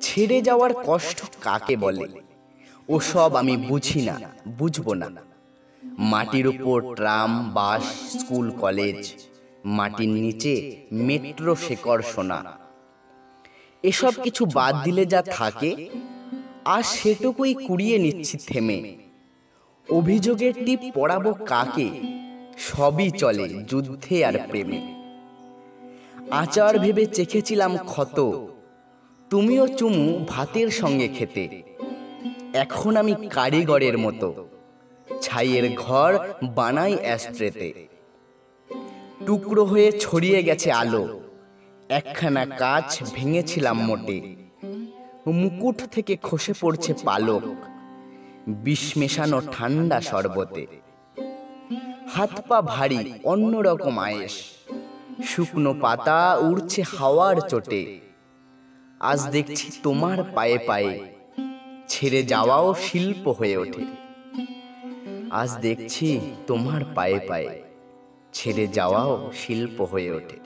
ছেড়ে যাওয়ার কষ্ট কাকে বলে? ও সব আমি বুঝি না, বুঝব না। মাটির উপর ট্রাম বাস স্কুল, কলেজ, মাটির নিচে মেট্রো শেকর সোনা। এসব কিছু বাদ দিলে যা থাকে, আর সেটুকুই কুড়িয়ে নিচ্ছি থেমে। অভিযোগের টিপ পড়াবো কাকে? সবই চলে যুদ্ধে আর প্রেমে। আচার ভেবে চেখেছিলাম ক্ষত। তুমিও চুমু ভাতের সঙ্গে খেতে। এখন আমি কারিগরের মতো। ছাইয়ের ঘর বানাই অ্যাস্ট্রেতে। টুকরো হয়ে ছড়িয়ে গেছে আলো। একখানা কাচ ভেঙেছিলাম মোটে। মুকুট থেকে খসে পড়ছে পালক। বিষ মেশানো ঠান্ডা শরবতে। হাত পা ভারী, অন্যরকম আয়েস। শুকনো পাতা উড়ছে হাওয়ার চোটে। আজ দেখছি তোমার পায়ে পায়ে ছেড়ে যাওয়াও শিল্প হয়ে ওঠে। আজ দেখছি তোমার পায়ে পায়ে ছেড়ে যাওয়াও শিল্প হয়ে ওঠে।